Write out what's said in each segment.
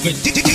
DJ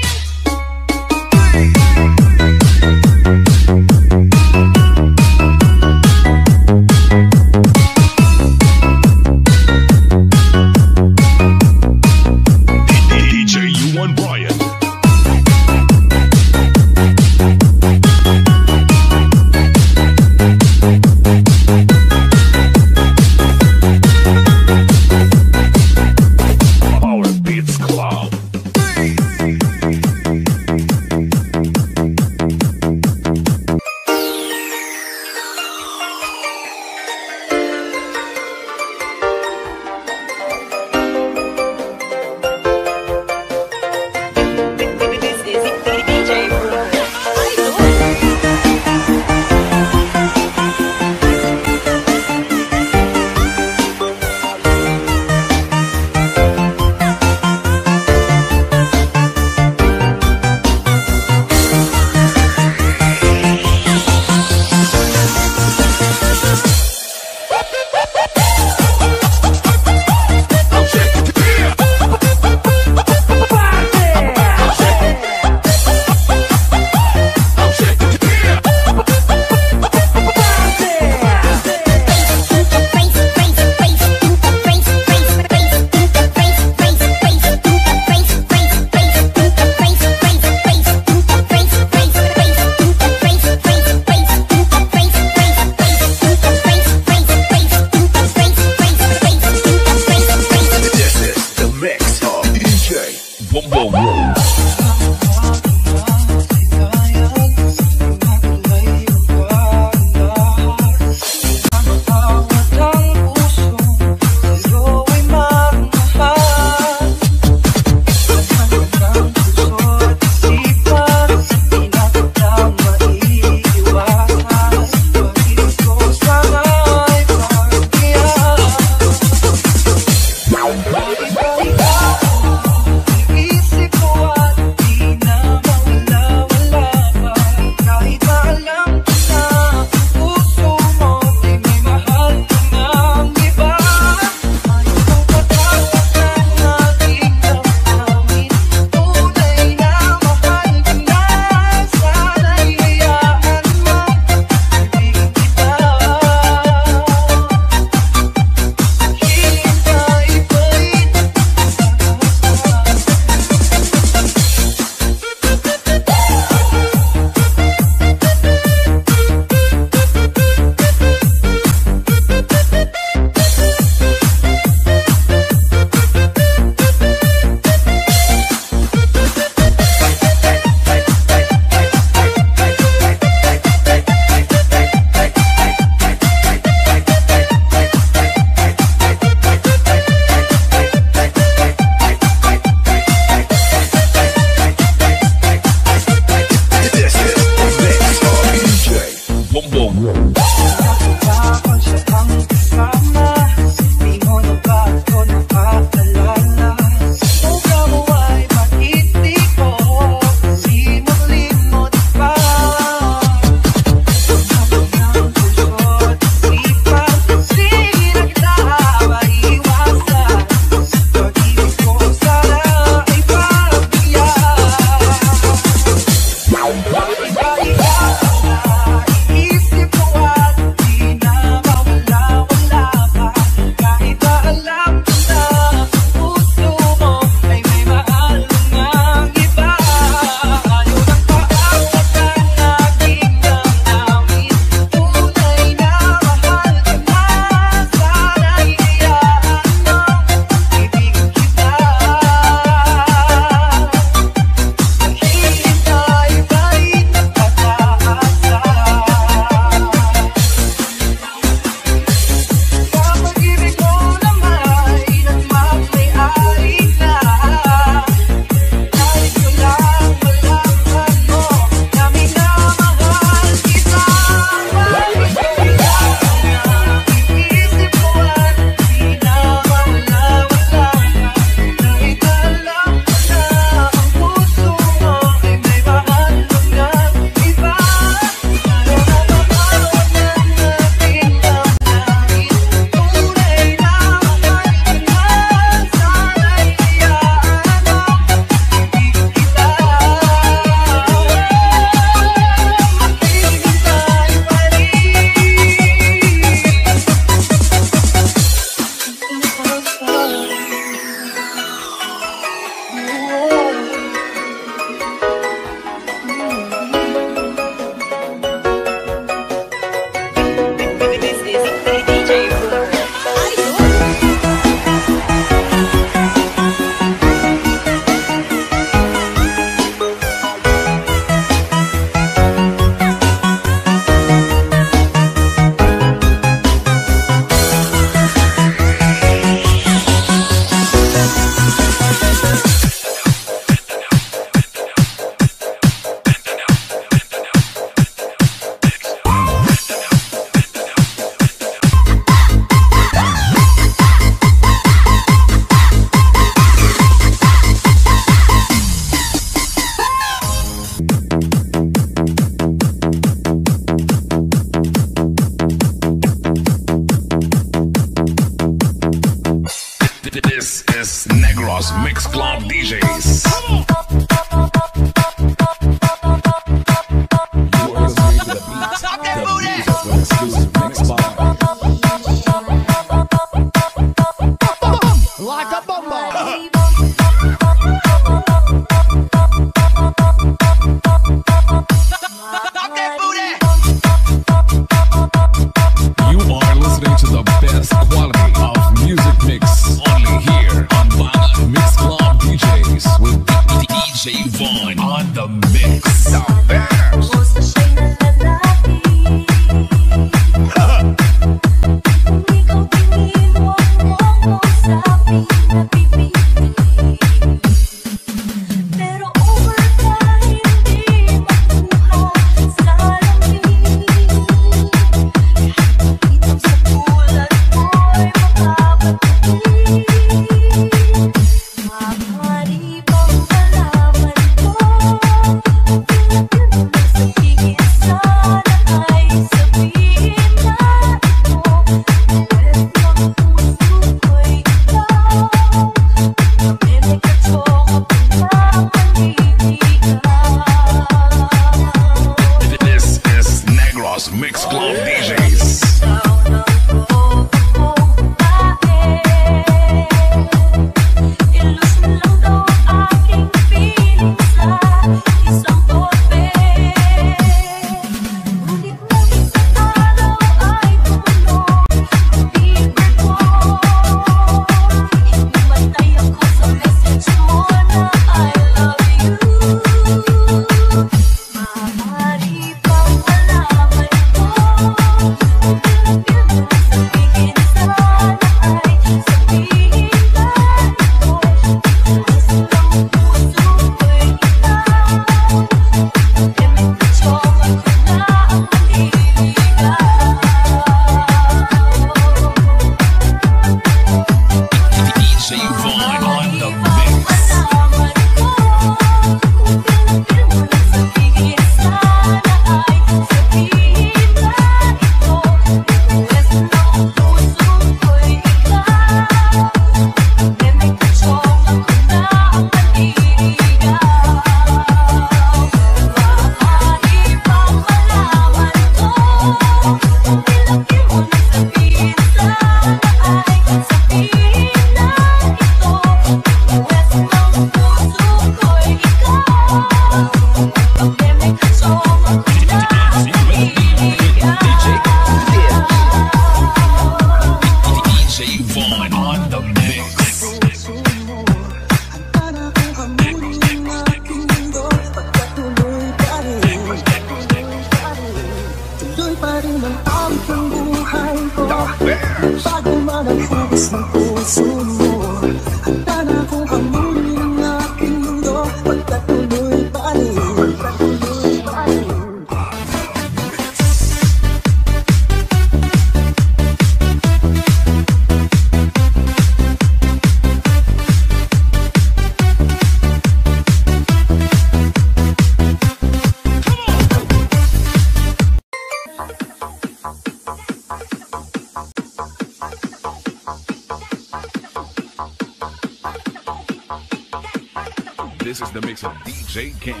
of DJ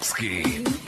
Арабский.